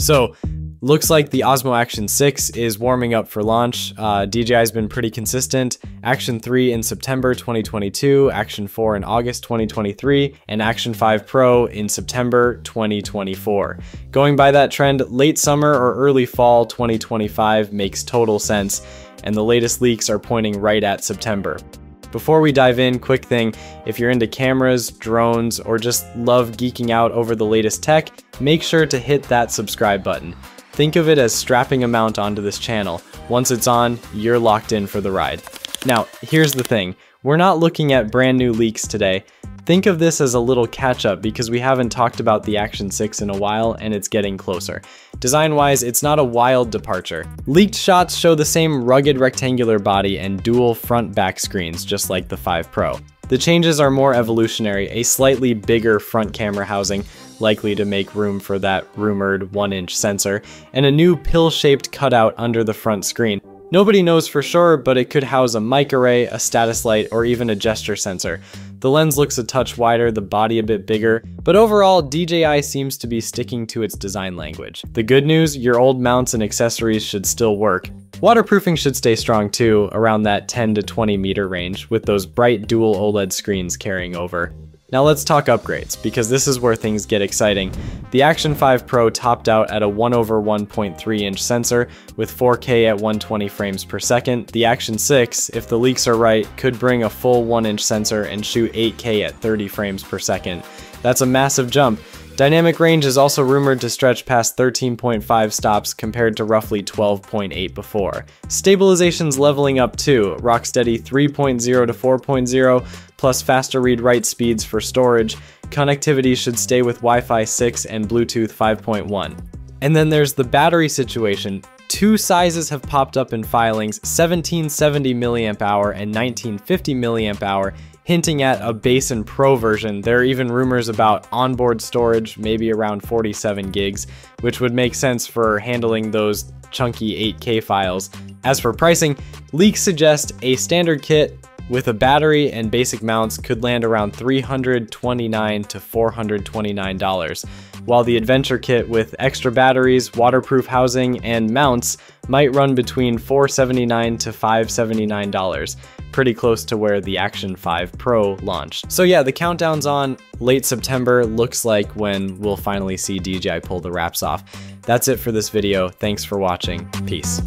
So Looks like the Osmo Action 6 is warming up for launch. Uh, DJI's been pretty consistent. Action 3 in September 2022, Action 4 in August 2023, and Action 5 Pro in September 2024. Going by that trend, late summer or early fall 2025 makes total sense, and the latest leaks are pointing right at September. Before we dive in, quick thing, if you're into cameras, drones, or just love geeking out over the latest tech, make sure to hit that subscribe button. Think of it as strapping a mount onto this channel. Once it's on, you're locked in for the ride. Now, here's the thing. We're not looking at brand new leaks today. Think of this as a little catch up because we haven't talked about the Action 6 in a while and it's getting closer. Design wise, it's not a wild departure. Leaked shots show the same rugged rectangular body and dual front back screens just like the 5 Pro. The changes are more evolutionary, a slightly bigger front camera housing, likely to make room for that rumored 1-inch sensor, and a new pill-shaped cutout under the front screen. Nobody knows for sure, but it could house a mic array, a status light, or even a gesture sensor. The lens looks a touch wider, the body a bit bigger, but overall, DJI seems to be sticking to its design language. The good news, your old mounts and accessories should still work. Waterproofing should stay strong too, around that 10 to 20 meter range, with those bright dual OLED screens carrying over. Now let's talk upgrades, because this is where things get exciting. The Action 5 Pro topped out at a 1 over 1.3 inch sensor with 4K at 120 frames per second. The Action 6, if the leaks are right, could bring a full 1 inch sensor and shoot 8K at 30 frames per second. That's a massive jump, Dynamic range is also rumored to stretch past 13.5 stops compared to roughly 12.8 before. Stabilization's leveling up too, rocksteady 3.0 to 4.0, plus faster read-write speeds for storage. Connectivity should stay with Wi-Fi 6 and Bluetooth 5.1. And then there's the battery situation. Two sizes have popped up in filings, 1770 milliamp hour and 1950 milliamp hour, hinting at a base and pro version. There are even rumors about onboard storage, maybe around 47 gigs, which would make sense for handling those chunky 8K files. As for pricing, leaks suggest a standard kit with a battery and basic mounts could land around 329 to $429, while the adventure kit with extra batteries, waterproof housing, and mounts might run between $479 to $579 pretty close to where the Action 5 Pro launched. So yeah, the countdown's on. Late September looks like when we'll finally see DJI pull the wraps off. That's it for this video. Thanks for watching. Peace.